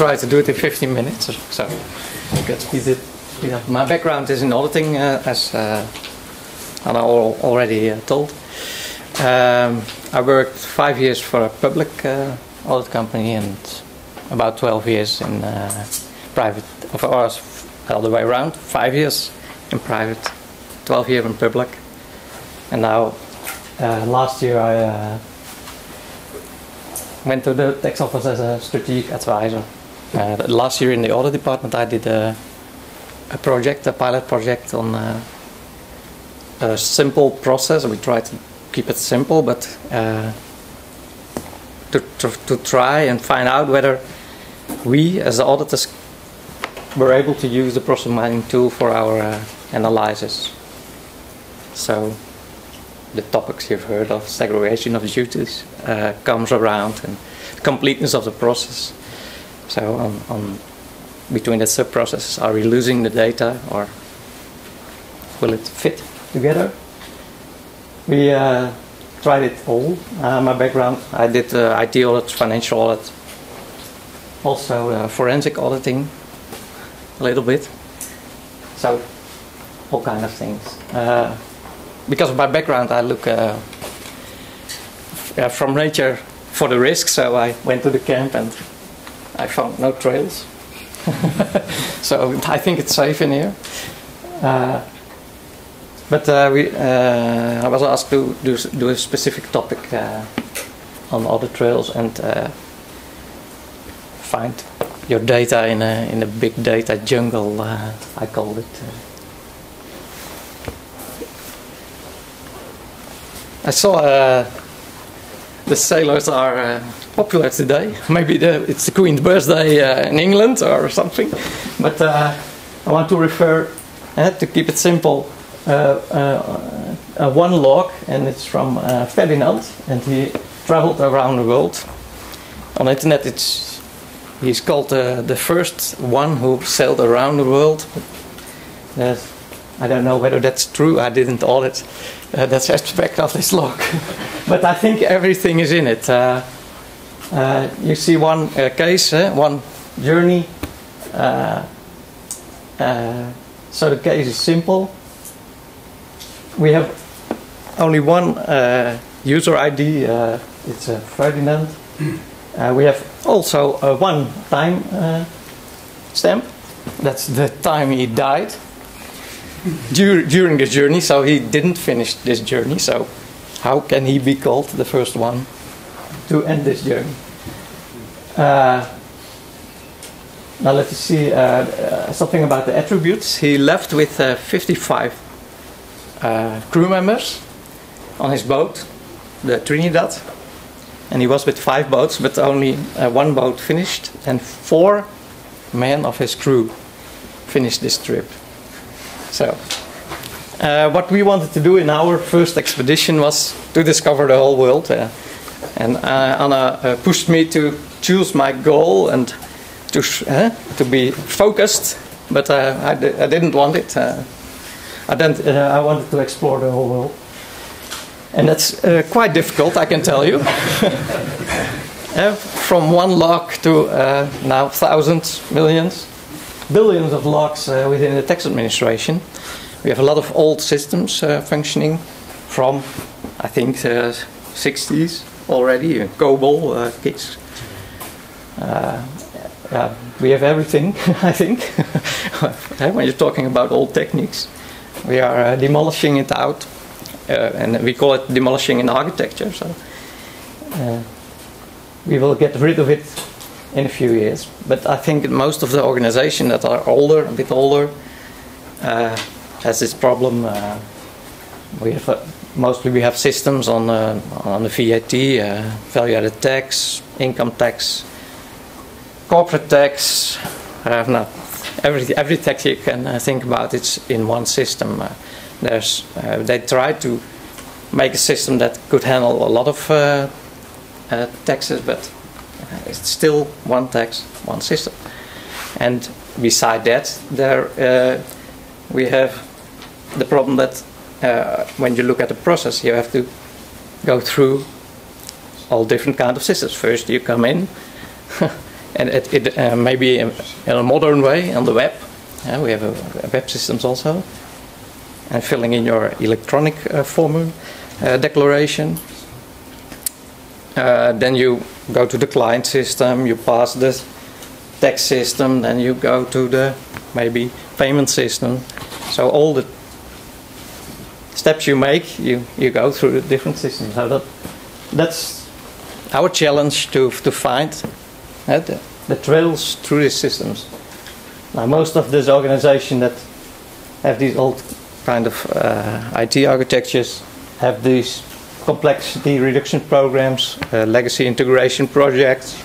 try to do it in 15 minutes or so. Up. My background is in auditing, uh, as uh, Anne already uh, told. Um, I worked five years for a public uh, audit company and about 12 years in uh, private, of course, all the way around. Five years in private, 12 years in public. And now, uh, last year, I went to the tax office as a strategic advisor. Uh, last year in the audit department, I did a, a project, a pilot project on uh, a simple process. We tried to keep it simple, but uh, to, to, to try and find out whether we, as the auditors, were able to use the process mining tool for our analysis. So the topics you've heard of, segregation of duties, comes around, and completeness of the process. So on, on between the sub-processes, are we losing the data or will it fit together? We uh, tried it all. Uh, my background, I did uh, IT audit, financial audit, also uh, forensic auditing, a little bit. So all kind of things. Uh, because of my background, I look uh, from nature for the risk. So I went to the camp and I found no trails. so I think it's safe in here. Uh, but uh, we, uh, I was asked to do, do a specific topic uh, on the trails and uh, find your data in a in a big data jungle. Uh, I called it. I saw the sailors are popular today. Maybe the, it's the Queen's birthday uh, in England or something. But uh, I want to refer, uh, to keep it simple, uh, uh, uh, one log, and it's from Ferdinand, and he traveled around the world. On the internet, it's he's called the first one who sailed around the world. I don't know whether that's true. I didn't audit uh, that aspect of this log, but I think everything is in it. Uh, uh, you see one uh, case, eh, one journey. Uh, uh, so the case is simple. We have only one uh, user ID. Uh, it's uh, Ferdinand. Uh, we have also uh, one time uh, stamp. That's the time he died dur- during this journey, so he didn't finish this journey. So, how can he be called the first one to end this journey? Uh, now let's see uh, uh, something about the attributes. He left with uh, 55 uh, crew members on his boat, the Trinidad, and he was with five boats, but only one boat finished, and four men of his crew finished this trip. So, uh, what we wanted to do in our first expedition was to discover the whole world. Uh, and uh, Anne uh, pushed me to choose my goal and to uh, to be focused, but I, I didn't want it. I, didn't, I wanted to explore the whole world. And that's uh, quite difficult, I can tell you. Uh, from one log to uh, now thousands, millions billions of logs within the tax administration. We have a lot of old systems functioning from, I think, uh, 60s already, uh, COBOL, uh, kits. Uh, yeah, we have everything, I think. Uh, when you're talking about old techniques, we are uh, demolishing it out, uh, and we call it demolishing in architecture. So uh, we will get rid of it in a few years. But I think most of the organization that are older, a bit older, uh, has this problem. Uh, we have uh, mostly we have systems on uh, on the VAT, uh, value added tax, income tax, corporate tax. Uh, no, every every tax you can uh, think about it's in one system. Uh, there's uh, they try to make a system that could handle a lot of uh, taxes, but it's still one tax, one system. And beside that, there we have the problem that uh, when you look at the process, you have to go through all different kind of systems. First, you come in and it, it uh, maybe in, a modern way on the web. Uh, we have a web systems also, and filling in your electronic uh, form uh, declaration. Uh, then you go to the client system, you pass the tax system, then you go to the maybe payment system. So all the steps you make, you, you go through the different systems. So that, that's our challenge to, to find uh, the, the trails through these systems. Now, most of these organizations that have these old kind of uh, IT architectures have these complexity reduction programs, uh, legacy integration projects,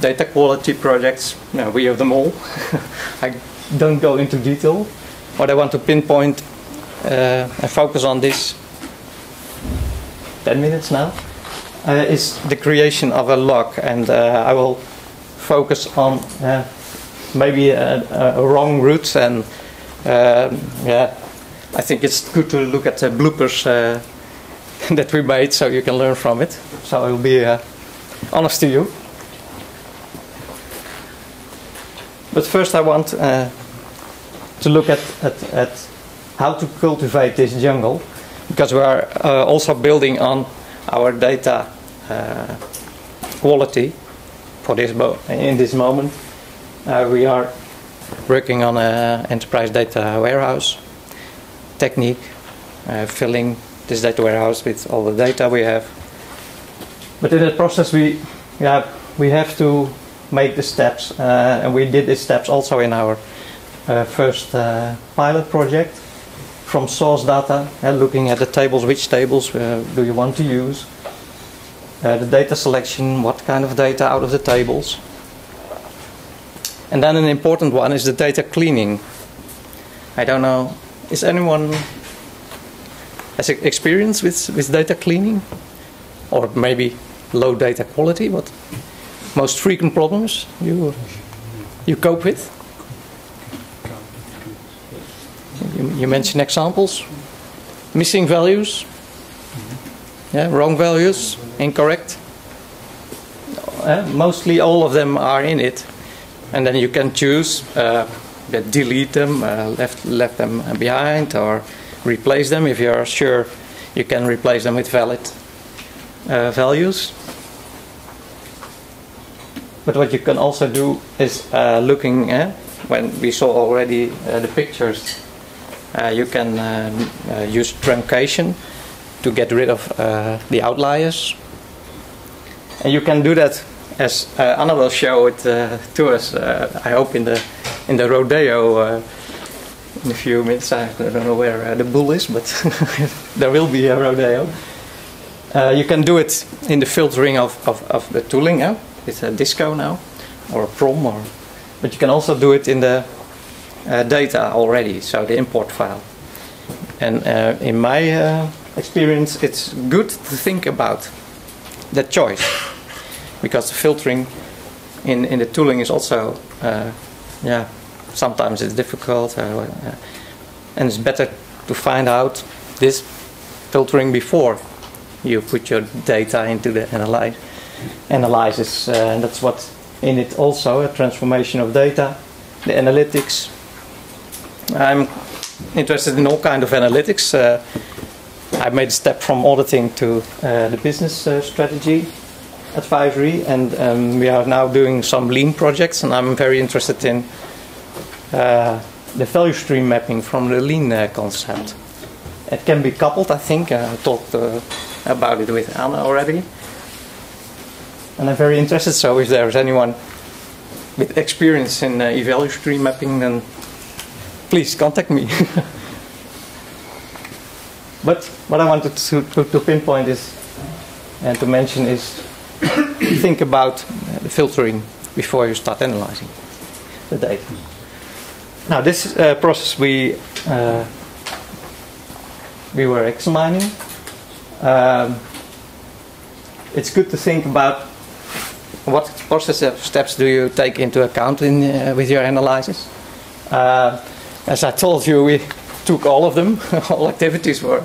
data quality projects. No, we have them all. I don't go into detail. What I want to pinpoint and focus on this. 10 minutes now? Uh, is the creation of a log and uh, I will focus on uh, maybe a, a, wrong route and yeah I think it's good to look at the bloopers uh, that we made so you can learn from it. So I will be uh, honest to you. But first I want to look at, at, at how to cultivate this jungle because we are uh, also building on our data uh, quality for this in this moment. Uh, we are working on an enterprise data warehouse technique, uh, filling this data warehouse with all the data we have. But in that process, we yeah we have to make the steps, uh, and we did the steps also in our uh, first pilot project from source data, uh, looking at the tables, which tables uh, do you want to use, uh, the data selection, what kind of data out of the tables. And then an important one is the data cleaning. I don't know, is anyone has experience with, with data cleaning? Or maybe low data quality, what most frequent problems you, you cope with? You, you mentioned examples. Missing values. Yeah, wrong values, incorrect. Uh, mostly all of them are in it, and then you can choose uh, delete them, uh, left left them behind, or replace them if you are sure you can replace them with valid uh, values. But what you can also do is uh, looking eh, when we saw already uh, the pictures you can uh, uh, use truncation to get rid of the outliers. And you can do that as Anne will show it to us, I hope in the, in the rodeo in a few minutes. I don't know where uh, the bull is, but there will be a rodeo. Uh, you can do it in the filtering of, of, of the tooling. Eh? It's a disco now, or a prom, or, but you can also do it in the uh, data already, so the import file. And uh, in my uh, experience, it's good to think about that choice because the filtering in, in the tooling is also, uh, yeah, sometimes it's difficult, uh, uh, and it's better to find out this filtering before you put your data into the analyze, analysis, and that's what in it also a transformation of data, the analytics, I'm interested in all kind of analytics. Uh, I made a step from auditing to uh, the business uh, strategy advisory, and um, we are now doing some lean projects, and I'm very interested in uh, the value stream mapping from the lean uh, concept. It can be coupled, I think. I talked uh, about it with Anne already. And I'm very interested, so if there's anyone with experience in uh, value stream mapping, then please contact me. but what I wanted to, to, to, pinpoint is and to mention is think about the filtering before you start analyzing the data. Now this uh, process we uh, we were examining. Um, it's good to think about what process steps do you take into account in, uh, with your analysis. Uh, as I told you, we took all of them. all activities were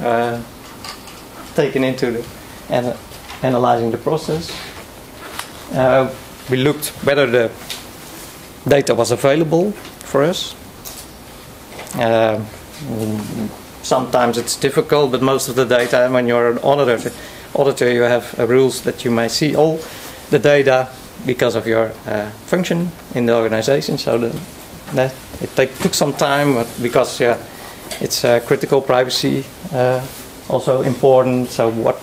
uh, taken into the and analyzing the process. Uh, we looked whether the data was available for us. Uh, sometimes it's difficult, but most of the data, when you're an auditor, auditor, you have uh, rules that you may see all the data because of your uh, function in the organization. So the, that it take, took some time because yeah, it's uh, critical privacy uh, also important. So what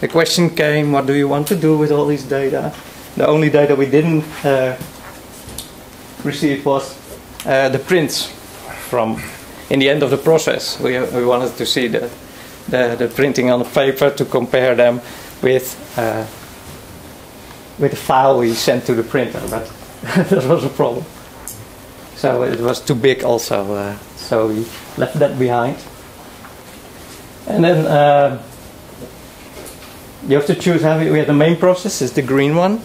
the question came, what do you want to do with all these data? The only data we didn't uh, receive was uh, the prints from in the end of the process. We, we wanted to see the, the, the printing on the paper to compare them with uh, with the file we sent to the printer, but that was a problem. So it was too big also, uh, so we left that behind. And then uh, you have to choose. We have the main process is the green one,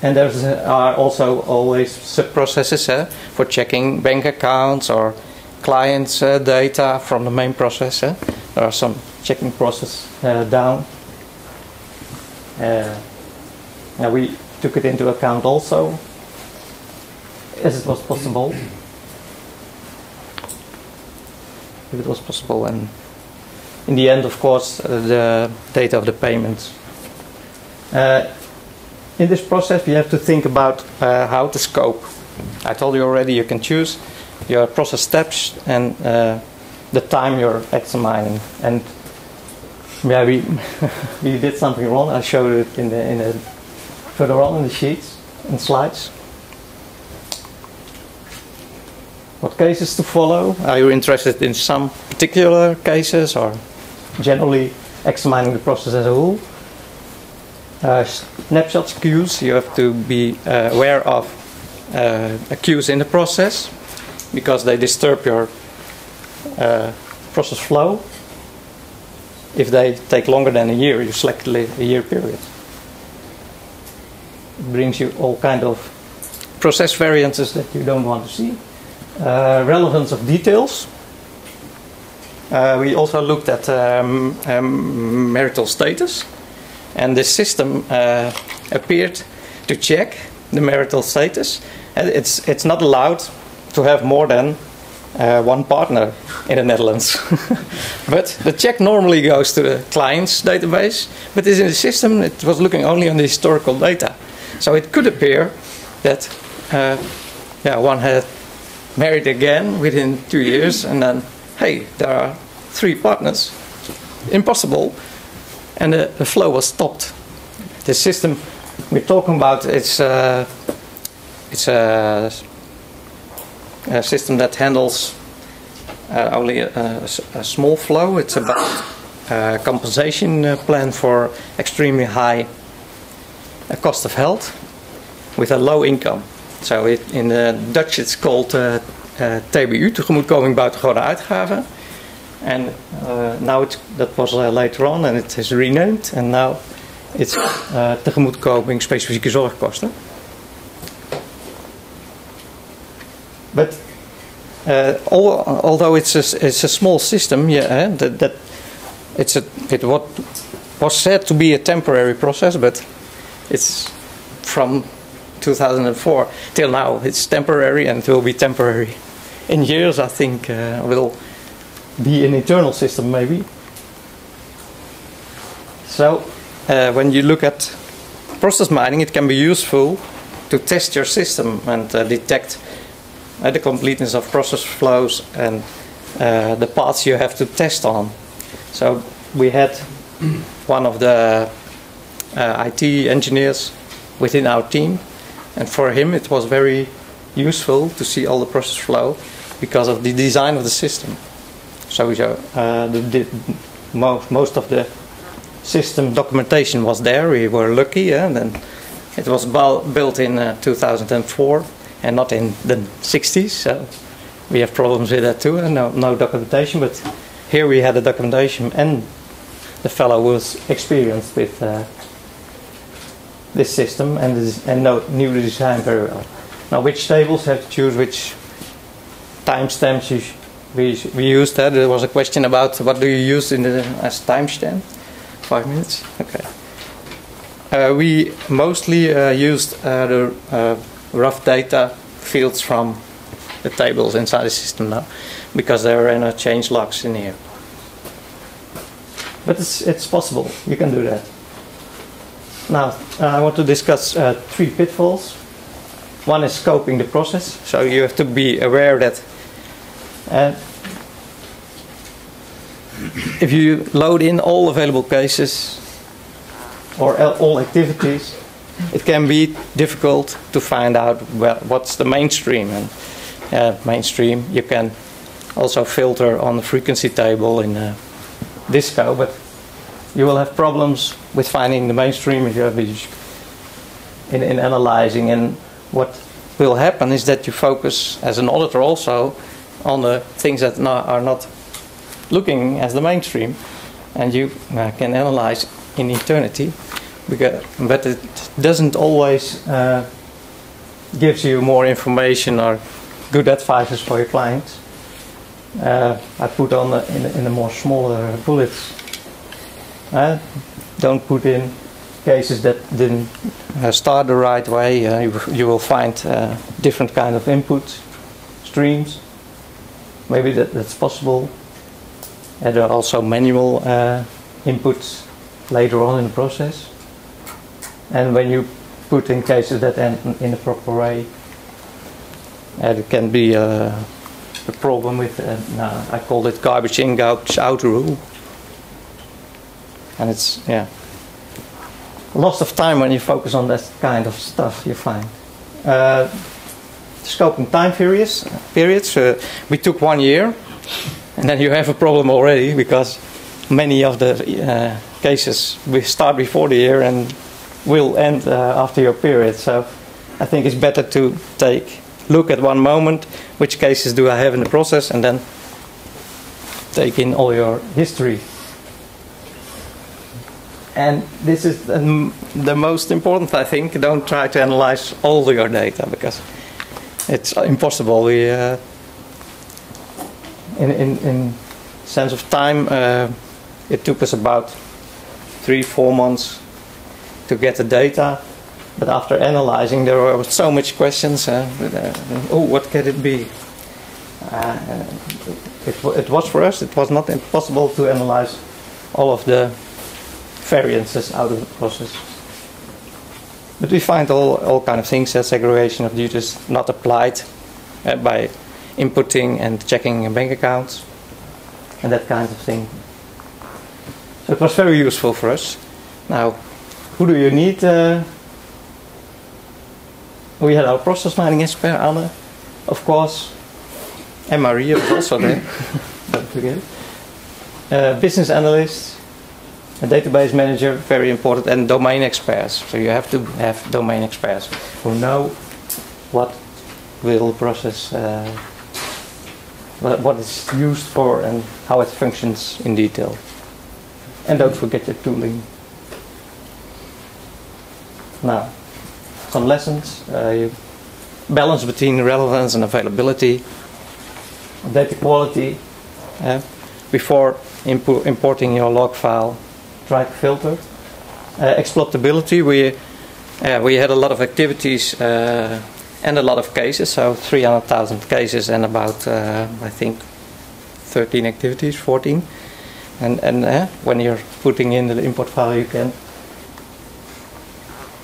and there are also always sub processes uh, for checking bank accounts or clients' uh, data from the main process. Uh. There are some checking process uh, down. Uh, yeah, we took it into account also, as it was possible. If it was possible, and in the end, of course, uh, the data of the payments. Uh, in this process, we have to think about uh, how to scope. I told you already you can choose your process steps and uh, the time you're examining. And yeah, we we did something wrong. I showed it in the in the further on in the sheets and slides. What cases to follow? Are you interested in some particular cases or generally examining the process as a whole. Uh, snapshots queues, you have to be uh, aware of uh, queues in the process because they disturb your uh, process flow. If they take longer than a year, you select a year period. It brings you all kind of process variances that you don't want to see. Uh, relevance of details, uh, we also looked at um, um, marital status, and this system uh, appeared to check the marital status. And it's it's not allowed to have more than uh, one partner in the Netherlands. but the check normally goes to the client's database, but in the system it was looking only on the historical data. So it could appear that uh, yeah, one had married again within two years, and then hey, there are three partners. Impossible. And the, the flow was stopped. The system we're talking about, it's, uh, it's a, a, system that handles uh, only a, a, a, small flow. It's about a compensation uh, plan for extremely high uh, cost of health with a low income. So in the Dutch it's called uh, uh, TBU, tegemoetkoming buitengewone uitgaven. And uh, now it, that was uh, later on and it is renamed. And now it's uh, tegemoetkoming specifieke zorgkosten. But uh, although it's a, it's a small system, yeah, eh, that, that it's a, it what was said to be a temporary process, but it's from 2004 till now. It's temporary and it will be temporary in years. I think uh, will be an internal system maybe. So uh, when you look at process mining, it can be useful to test your system and uh, detect uh, the completeness of process flows and uh, the paths you have to test on. So we had one of the uh, IT engineers within our team, and for him it was very useful to see all the process flow because of the design of the system So Uh, the, the, most, of the system documentation was there. We were lucky, yeah, and then it was built in uh, 2004 and not in the 60s. So we have problems with that too. And no, no documentation, but here we had the documentation, and the fellow was experienced with uh, this system and, this, and the design very well. Now, which tables have to choose which timestamps we, we used that. There was a question about what do you use in the, as timestamp? Five minutes? Okay. Uh, we mostly uh, used uh, the uh, rough data fields from the tables inside the system now, because there are no change logs in here. But it's, it's possible, you can do that. Now, I want to discuss uh, three pitfalls. One is scoping the process, so you have to be aware that uh, if you load in all available cases or all activities, it can be difficult to find out well, what's the mainstream. And uh, mainstream, you can also filter on the frequency table in uh, Disco, but you will have problems with finding the mainstream if you have in, in analyzing. And what will happen is that you focus as an auditor also on the things that are not looking as the mainstream, and you uh, can analyze in eternity, because, but it doesn't always uh, gives you more information or good advices for your clients. Uh, I put on the, in, in the more smaller bullets. Uh, don't put in cases that didn't uh, start the right way. Uh, you, you, will find uh, different kind of input streams. Maybe that, that's possible. And there are also manual uh, inputs later on in the process. And when you put in cases that end in a proper way, uh, there can be a, problem with, uh, no, I call it garbage in, garbage out rule. And it's, yeah, lots of time when you focus on that kind of stuff you find. Uh, scoping time periods, periods uh, we took one year and then you have a problem already because many of the uh, cases we start before the year and will end uh, after your period. So I think it's better to take look at one moment which cases do I have in the process and then take in all your history. And this is the, the most important, I think. Don't try to analyze all your data because it's impossible. We uh, in, in, in sense of time, uh, it took us about three, four months to get the data. But after analyzing, there were so much questions. Uh, uh, oh, what can it be? Uh, it, it was for us. It was not impossible to analyze all of the variances out of the process. But we find all, all kind of things, as segregation of duties not applied uh, by inputting and checking bank accounts and that kind of thing. So it was very useful for us. Now, who do you need? Uh, we had our process mining expert, Anne, of course, and Maria was also there. Don't forget. Uh, business analyst, a database manager, very important, and domain experts. So you have to have domain experts who know what will process. Uh, what it's used for and how it functions in detail. And don't forget your tooling. Now, some lessons. Uh, balance between relevance and availability. Data quality. Uh, before importing your log file, to filter. Uh, exploitability. We, we had a lot of activities uh, and a lot of cases, so 300,000 cases and about, uh, I think, 13 activities, 14. And, and when you're putting in the import file, you can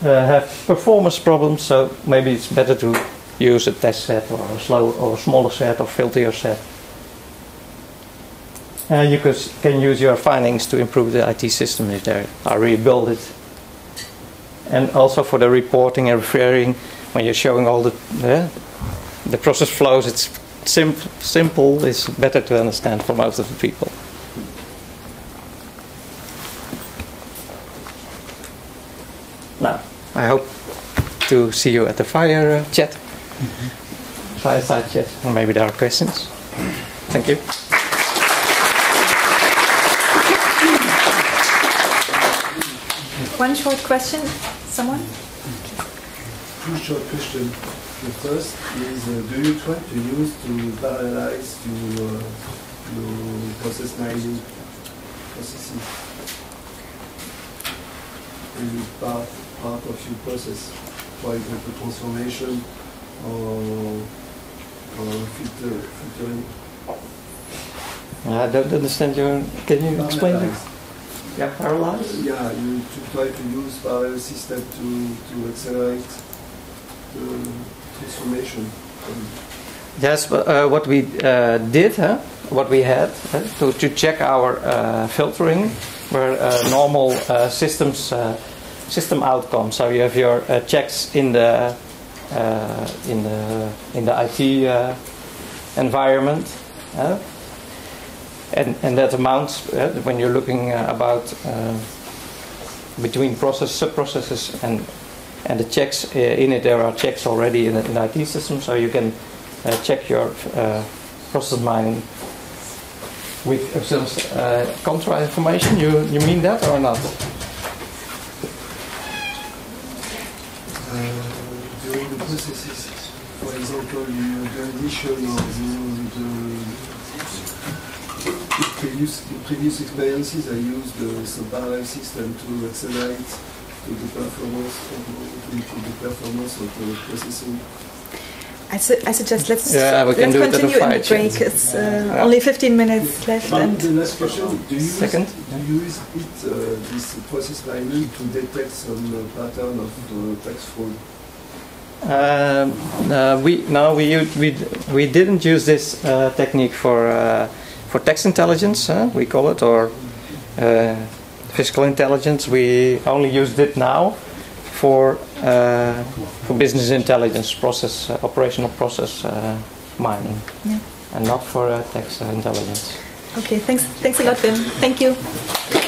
uh, have performance problems, so maybe it's better to use a test set or a slow or a smaller set or filter your set. Uh, you can use your findings to improve the IT system if they are rebuild it. And also for the reporting and referring, when you're showing all the uh, the process flows, it's sim simple. It's better to understand for most of the people. Now, I hope to see you at the fire uh, chat, mm -hmm. fireside chat, or maybe there are questions. Thank you. One short question, someone? two short questions. The first is, uh, do you try to use to parallelize your, uh, your process mining processes? maybe part, part of your process, for example, transformation or, or filter, filtering. I don't understand you. Can you explain it? Parallelize. Yeah, paralyzed. Yeah, you to try to use parallel system to, to accelerate the transformation. Yes, but, uh, what we uh, did, huh? what we had uh, to, to check our uh, filtering were uh, normal uh, systems uh, system outcomes. So you have your uh, checks in the uh, in the in the IT uh, environment, uh, and and that amounts uh, when you're looking uh, about uh, between process sub processes and and the checks uh, in it. There are checks already in the, in the IT system, so you can uh, check your uh, process mining with some contra information. You you mean that or not? During the processes, for example, the addition of the previous, in previous experiences, I used the some parallel system to accelerate to the performance, to improve the performance of the processing. I, su- I suggest let's, Yeah, we can let's do it at a continue in the break. chance. It's uh, Yeah. only 15 minutes left. And And the last question, do you use, Second. do you use it, uh, this process mining to detect some uh, pattern of uh, tax fraud? Um, uh, we no, we we we didn't use this uh, technique for uh, for text intelligence. Huh? We call it or uh, physical intelligence. We only used it now for uh, for business intelligence, process uh, operational process uh, mining, Yeah. and not for uh, text uh, intelligence. okay, thanks, thanks a lot, Wim. Thank you.